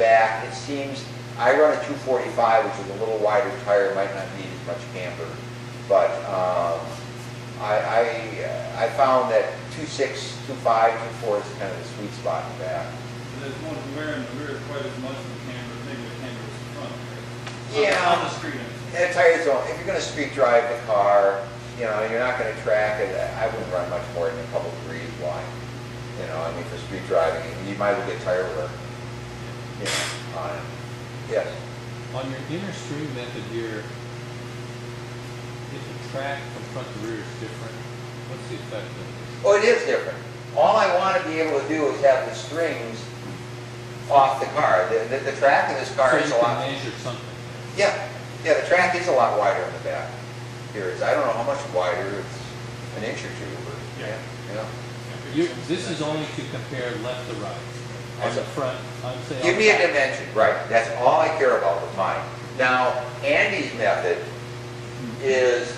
back, it seems, I run a 245, which is a little wider tire, might not need as much camber, but um, I, I, I found that 26, 25, 24 is kind of the sweet spot in the back. There's one wear in the rear quite as much as the camber, maybe the camber is the front. On- Yeah. On the street. And tires don't, if you're gonna street drive the car, you know, you're not gonna track it, I wouldn't run much more than a couple degrees wide. You know, I mean, for street driving, you might as well get tire wear, you know, on. Yes. On your inner stream method here, if the track from front to rear is different, what's the effect of this? Oh, it is different. All I want to be able to do is have the strings off the car. The, the, the track in this car So is a lot, measure something. yeah, yeah, the track is a lot wider in the back. Here is, I don't know how much wider, it's an inch or two, but, yeah, you know. you this is only to compare left to right. The a- front, saying. Give me a dimension, right, that's all I care about with mine. Now, Andy's method is,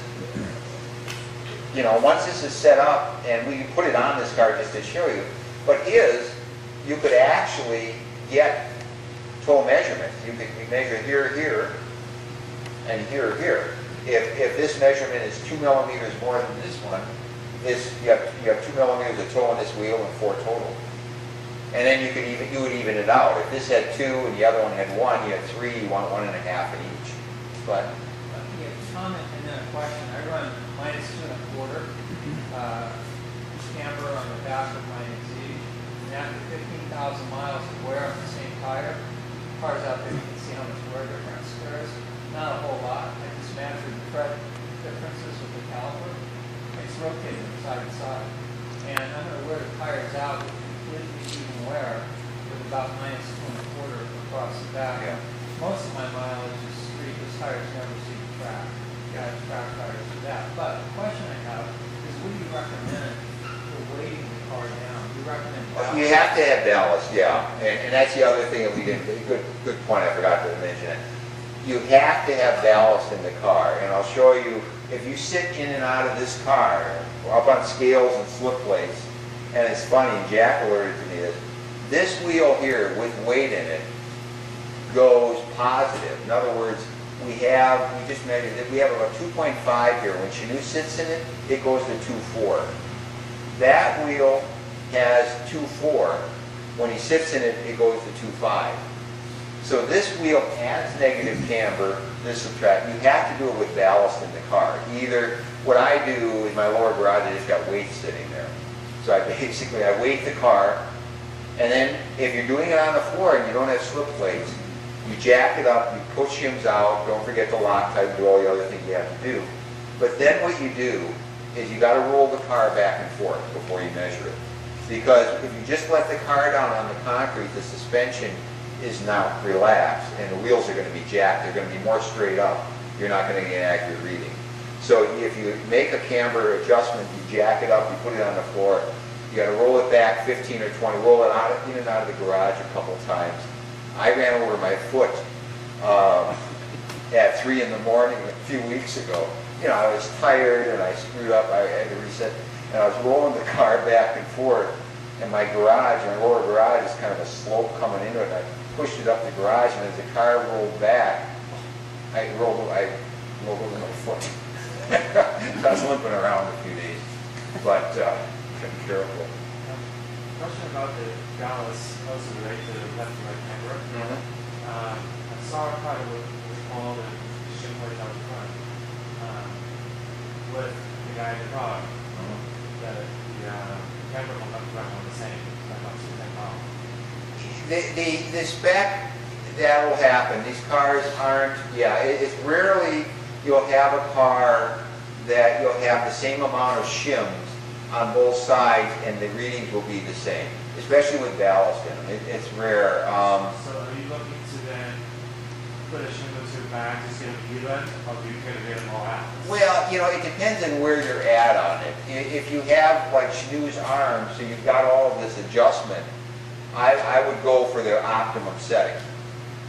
you know, once this is set up, and we can put it on this car just to show you, but his, you could actually get toe measurements. You could you measure here, here, and here, here. If, if this measurement is two millimeters more than this one, this, you have, you have two millimeters of toe on this wheel and four total. And then you could even, you would even it out. If this had two and the other one had one, you had three, you want one and a half in each. But, Yeah, comment and then a question. I run minus two and a quarter, uh, camber on the back of my Z. And after fifteen thousand miles of wear on the same tire, cars out there, you can see how much wear difference there is. Not a whole lot. I just measured the tread differences with the caliper. It's rotating side to side. And I'm gonna wear the tires out with completely even wear with about minus two and a quarter across the back. Yeah. Most of my mileage is street, those tires never see the track. Got track tires for that. But the question I have is, what do you recommend for weighting the car down? Do you recommend? you have to have ballast, yeah. And, and that's the other thing that we didn't, good, good point, I forgot to mention it. You have to have ballast in the car, and I'll show you, if you sit in and out of this car, up on scales and slip plates, and it's funny, Jack alerted to me this, this wheel here with weight in it goes positive. In other words, we have, we just measured it, we have about 2.5 here. When Chanute sits in it, it goes to 2.4. That wheel has 2.4. When he sits in it, it goes to 2.5. So this wheel adds negative camber, this subtract. You have to do it with ballast in the car. Either, what I do in my lower garage, I just got weight sitting there. So I basically, I weight the car, and then if you're doing it on the floor and you don't have slip plates, you jack it up, you push shims out, don't forget the Loctite, do all the other things you have to do. But then what you do is you gotta roll the car back and forth before you measure it. Because if you just let the car down on the concrete, the suspension is now relaxed and the wheels are gonna be jacked, they're gonna be more straight up. You're not gonna get an accurate reading. So if you make a camber adjustment, you jack it up, you put it on the floor, you gotta roll it back 15 or 20, roll it out, in and out of the garage a couple times. I ran over my foot um, at three in the morning a few weeks ago. You know, I was tired and I screwed up, I had to reset, and I was rolling the car back and forth, and my garage, my lower garage is kind of a slope coming into it, I pushed it up the garage, and as the car rolled back, I rolled, I rolled over my foot. I was limping around a few days, but, uh, be careful. Question about the ballast also related to the left and right camber. Um, I saw a car with, the shim plate out front, um, with the guy in the car, that the, uh, camber on left and right were the same, so I'm not seeing that. The, the, the spec, that will happen, these cars aren't, yeah, it, it's rarely you'll have a car that you'll have the same amount of shims on both sides and the readings will be the same, especially with ballast in them, it, it's rare. Um, So are you looking to then put a shim or two back to see them even, or do you to get them all out? Well, you know, it depends on where you're at on it. If you have like Schnoo's arms, so you've got all of this adjustment, I, I would go for the optimum setting.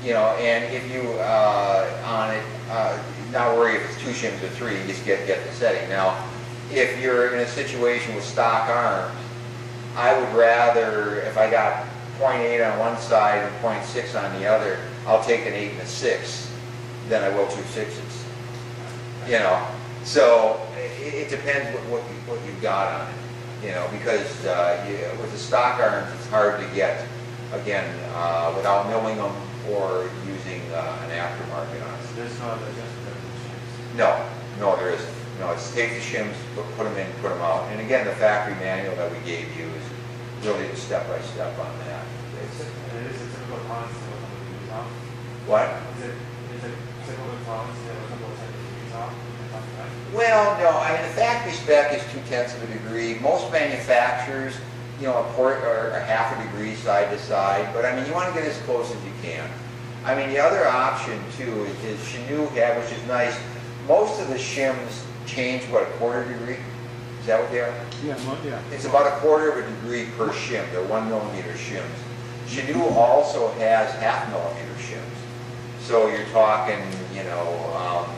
You know, and if you, uh, on it, uh, not worry if it's two shims or three, you just get, get the setting. Now, if you're in a situation with stock arms, I would rather, if I got .8 on one side and .6 on the other, I'll take an eight and a six than I will two sixes. You know, so it, it depends what, what you, what you've got on it, you know, because, uh, you, with the stock arms, it's hard to get, again, uh, without milling them or using, uh, an aftermarket on it. There's no other adjustment of the shims. No, no, there isn't. No, it's take the shims, put, put them in, put them out. And again, the factory manual that we gave you is really the step-by-step on that. It's, it is a typical tolerance to let the degrees off. what? Is it, is it typical tolerance to let the ten degrees off? Off the back? Well, no, I mean, the factory spec is two tenths of a degree. Most manufacturers, you know, a port or a half a degree side to side, but I mean, you want to get as close as you can. I mean, the other option too is, is Chanel had, which is nice, most of the shims change, what, a quarter degree? Is that what they are? Yeah, mo- yeah. It's about a quarter of a degree per shim. They're one millimeter shims. Chanel also has half millimeter shims. So you're talking, you know, um,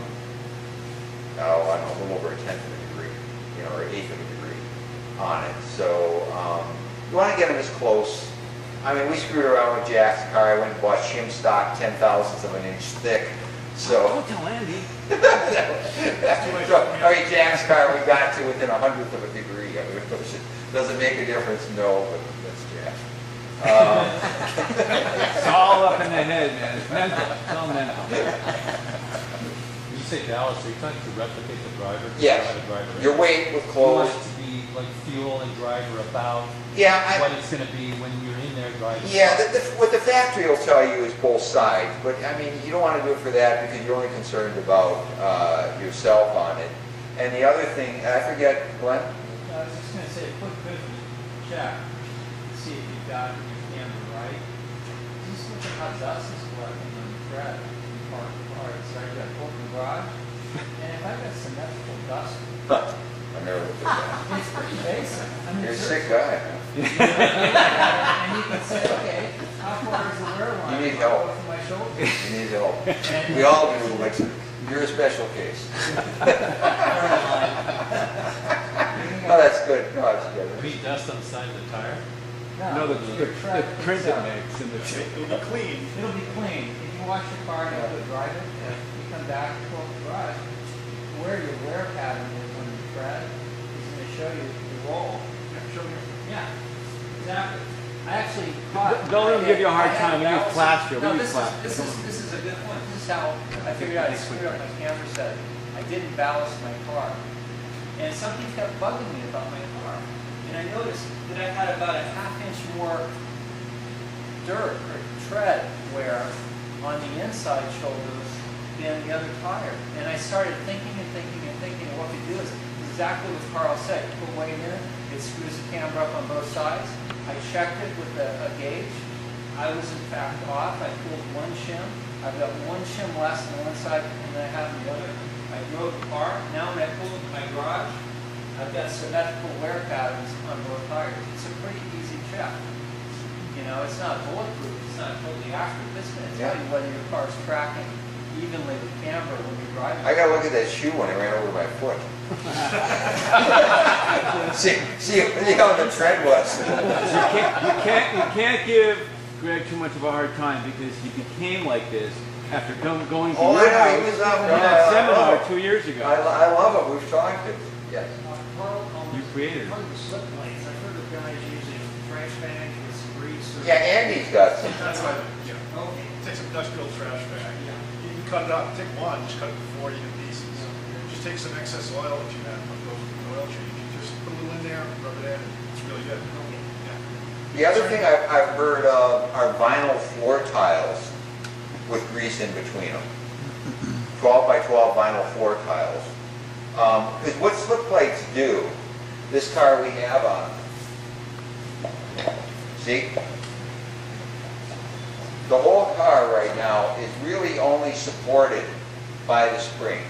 oh, I don't know, a little over a tenth of a degree, you know, or eighth of a degree on it. So, um, you want to get them as close. I mean, we screwed around with Jack's car. I went and bought shim stock ten thousandths of an inch thick. So, Don't tell Andy. so, I Jack's car, we got to within a hundredth of a degree. I mean, does it- does it make a difference? No, but that's Jack. Um, It's all up in the head, man. It's mental. It's all mental. You say ballast, are you trying to replicate the driver? Yes. The driver? Your weight with You want clothes. it to be like fuel and driver about Yeah, I, what it's gonna be when you're in there driving. Yeah, the, the, what the factory will tell you is both sides, but I mean, you don't want to do it for that because you're only concerned about, uh, yourself on it. And the other thing, I forget, Glenn? I was just gonna say, a quick business check, to see if you've got your camber right. Just look at how dust is collecting on the tread, in park, all right, so I got open garage, and if I got symmetrical dust, I never that. it's pretty basic. I mean, You're a seriously. sick guy. And you can say, okay, how far is the wear line? You need help. From my shoulder. You need help. We all do, but you're a special case. Oh, that's good. No, that's good. Any dust on the side of the tire? No, the, the, your tread the print it up. makes and the. It'll be clean. It'll be clean. If you wash your car and you go drive it, you come back, pull up the garage, where your wear pattern is your tread is gonna show you the roll. Show you, yeah, exactly. I actually caught. Don't let 'em give you a hard I time. We use plaster. We No, use this is, plaster. this is, this is a good point. This is how I figured out, I screwed up my camber setting. I didn't ballast my car. And something kept bugging me about my car. And I noticed that I had about a half inch more dirt or tread wear on the inside shoulders than the other tire. And I started thinking and thinking and thinking, what to do is exactly what Carl said. You put weight in it, it screws the camber up on both sides. I checked it with a, a gauge. I was in fact off. I pulled one shim. I've got one shim less on one side than I have on the other. I drove the car. Now when I pull into my garage, I've got symmetrical wear patterns on both tires. It's a pretty easy check. You know, it's not bulletproof, it's not totally accurate, it's gonna tell you whether your car's tracking evenly with camber when you're driving. I gotta look at that shoe when it ran over my foot. See, see, see how the tread was. You can't, you can't, you can't give Greg too much of a hard time because he became like this after go- going to Oh, your I house was up, in yeah, that I seminar love two years ago. lo- I love it, we've talked to, yes. You created it. One of the slip plates, I've heard of guys using trash bags with some grease or. Yeah, Andy's got some. That's why, yeah. Okay. Take some industrial trash bag. Yeah. You can cut it up, take one, just cut it to four even pieces. Take some excess oil that you have, with an oil change, you just put a little in there, rub it in, it's really good. The other thing I've, I've heard of are vinyl floor tiles with grease in between them. Twelve by twelve vinyl floor tiles. Um, what slip plates do, this car we have on, see? The whole car right now is really only supported by the springs.